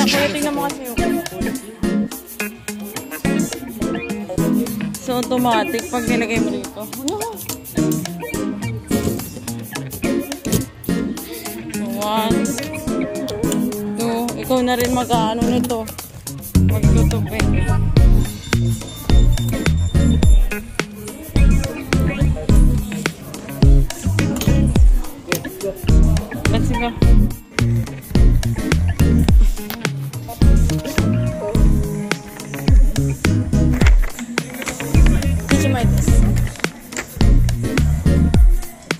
Kaya kuya, tingnan mo So, automatic pag nilagay mo dito. Ano? One. Two. Ikaw na rin mag-ano nito. Magluto, baby.